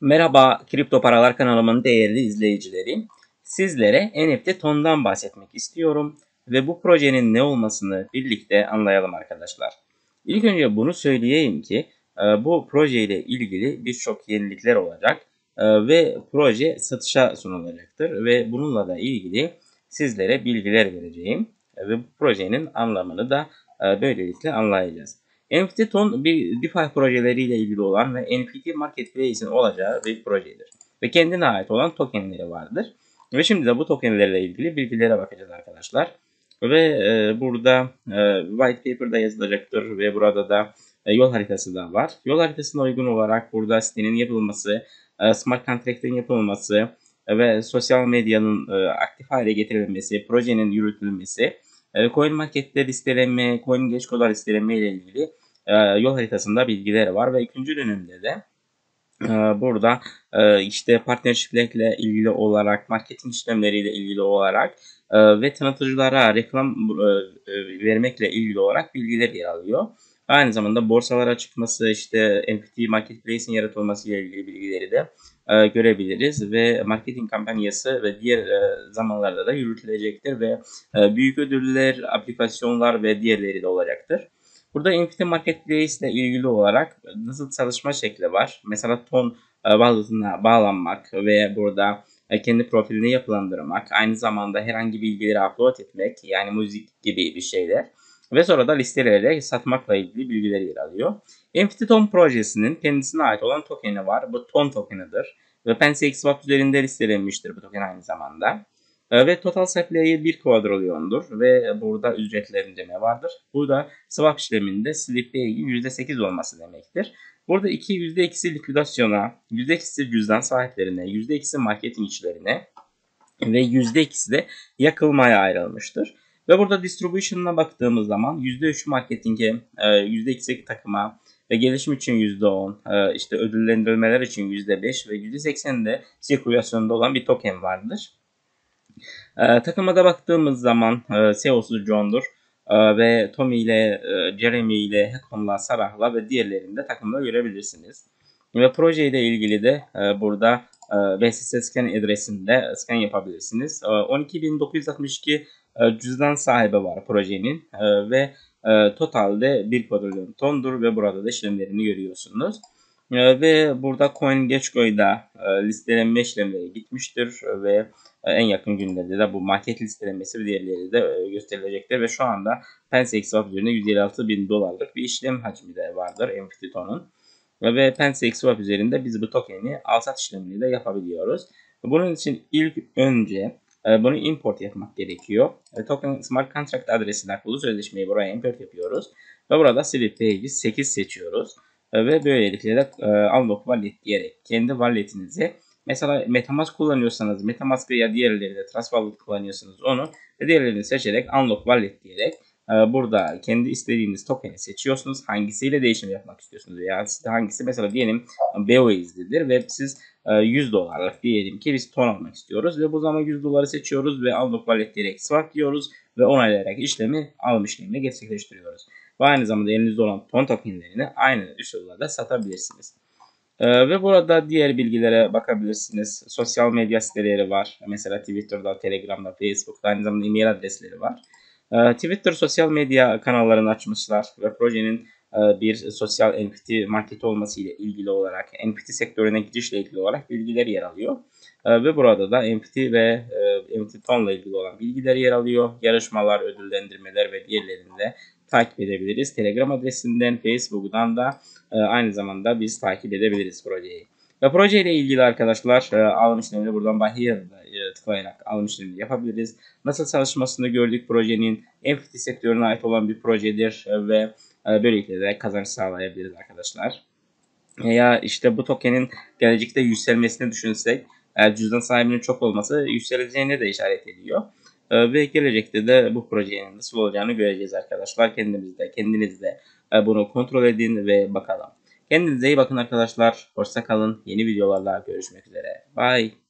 Merhaba Kripto Paralar kanalımın değerli izleyicileri. Sizlere NFT tondan bahsetmek istiyorum ve bu projenin ne olmasını birlikte anlayalım arkadaşlar. İlk önce bunu söyleyeyim ki e, bu proje ile ilgili birçok yenilikler olacak e, ve proje satışa sunulacaktır ve bununla da ilgili sizlere bilgiler vereceğim ve bu projenin anlamını da e, böylelikle anlayacağız. NFT Ton bir DeFi projeleriyle ilgili olan ve NFT Marketplace'in olacağı bir projedir. Ve kendine ait olan tokenleri vardır. Ve şimdi de bu tokenlerle ilgili bilgilere bakacağız arkadaşlar. Ve e, burada e, white paper'da yazılacaktır ve burada da e, yol haritası da var. Yol haritasına uygun olarak burada sitenin yapılması, e, smart contract'in yapılması ve sosyal medyanın e, aktif hale getirilmesi, projenin yürütülmesi coin markette listelenme, coin geç kodlar listelenme ile ilgili e, yol haritasında bilgileri var ve ikinci dönemde de e, burada e, işte partnershiplerle ilgili olarak, marketing işlemleriyle ilgili olarak ve tanıtıcılara reklam vermekle ilgili olarak bilgiler yer alıyor. Aynı zamanda borsalara çıkması, işte NFT Marketplace'in yaratılması ile ilgili bilgileri de e, görebiliriz ve marketing kampanyası ve diğer e, zamanlarda da yürütülecektir ve e, büyük ödüller, aplikasyonlar ve diğerleri de olacaktır. Burada NFT Marketplace ile ilgili olarak nasıl çalışma şekli var. Mesela ton wallet'ına bağlanmak ve burada kendi profilini yapılandırmak, aynı zamanda herhangi bilgileri upload etmek yani müzik gibi bir şeyler ve sonra da listelerle satmakla ilgili bilgiler yer alıyor. NFT Ton projesinin kendisine ait olan tokeni var. Bu Ton tokenidir. Ve PancakeSwap üzerinde listelenmiştir bu token aynı zamanda. Ee, ve total supply'ı 1 kvadrilyondur ve burada ücretlendirme vardır. Burada swap işleminde slip %8 olması demektir. Burada 2 %2'si likvidasyona, %2'si cüzdan sahiplerine, %2'si marketing işlerine ve %2'si de yakılmaya ayrılmıştır. Ve burada distribution'ına baktığımız zaman %3 marketinge, %2'si e, takıma ve gelişim için %10, e, işte ödüllendirmeler için %5 ve %80 de sirkülasyonda olan bir token vardır. E, takıma da baktığımız zaman CEO'su John'dur ve Tommy ile Jeremy ile Hekon'la Sarah'la ve diğerlerini de takımda görebilirsiniz. Ve proje ile ilgili de burada VSS scan adresinde scan yapabilirsiniz. 12.962 e, cüzdan sahibi var projenin e, ve e, totalde 1 kvadrilyon tondur ve burada da işlemlerini görüyorsunuz. Ve burada CoinGecko'da listelenme işlemleri gitmiştir ve en yakın günlerde de bu market listelenmesi ve diğerleri de gösterilecektir. Ve şu anda PancakeSwap üzerinde 156 bin dolarlık bir işlem hacmi de vardır Amplitude'un. Ve PancakeSwap üzerinde biz bu tokeni alsat işlemini de yapabiliyoruz. Bunun için ilk önce bunu import yapmak gerekiyor. E, token smart contract adresinden kurulu sözleşmeyi buraya import yapıyoruz. Ve burada page 8 seçiyoruz. E, ve böylelikle de e, unlock wallet diyerek kendi walletinizi mesela metamask kullanıyorsanız metamask ya diğerleri de trust wallet kullanıyorsanız onu ve diğerlerini seçerek unlock wallet diyerek burada kendi istediğiniz token'i seçiyorsunuz. Hangisiyle değişim yapmak istiyorsunuz veya size hangisi mesela diyelim BOAZ'lidir ve siz 100 dolarlık diyelim ki biz ton almak istiyoruz ve bu zaman 100 doları seçiyoruz ve unlock wallet direkt swap diyoruz ve onaylayarak işlemi alım işlemini gerçekleştiriyoruz. Ve aynı zamanda elinizde olan ton tokenlerini aynı usulla satabilirsiniz. Ee, ve burada diğer bilgilere bakabilirsiniz. Sosyal medya siteleri var. Mesela Twitter'da, Telegram'da, Facebook'ta aynı zamanda e-mail adresleri var. Ee, Twitter sosyal medya kanallarını açmışlar ve projenin e, bir sosyal NFT market olması ile ilgili olarak NFT sektörüne girişle ilgili olarak bilgiler yer alıyor. E, ve burada da NFT ve e, NFT tonla ilgili olan bilgiler yer alıyor. Yarışmalar, ödüllendirmeler ve diğerlerini de takip edebiliriz. Telegram adresinden, Facebook'dan da aynı zamanda biz takip edebiliriz projeyi. Ve proje ile ilgili arkadaşlar e, alım işlemini buradan Bahiyer'da e, tıklayarak alım işlemini yapabiliriz. Nasıl çalışmasını gördük projenin. NFT sektörüne ait olan bir projedir e, ve e, böylelikle de kazanç sağlayabiliriz arkadaşlar. Ya işte bu tokenin gelecekte yükselmesini düşünsek e, cüzdan sahibinin çok olması yükseleceğine de işaret ediyor. Ve gelecekte de bu projenin nasıl olacağını göreceğiz arkadaşlar. Kendimizde, kendinizde bunu kontrol edin ve bakalım. Kendinize iyi bakın arkadaşlar. Hoşça kalın. Yeni videolarla görüşmek üzere. Bye.